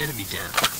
enemy down.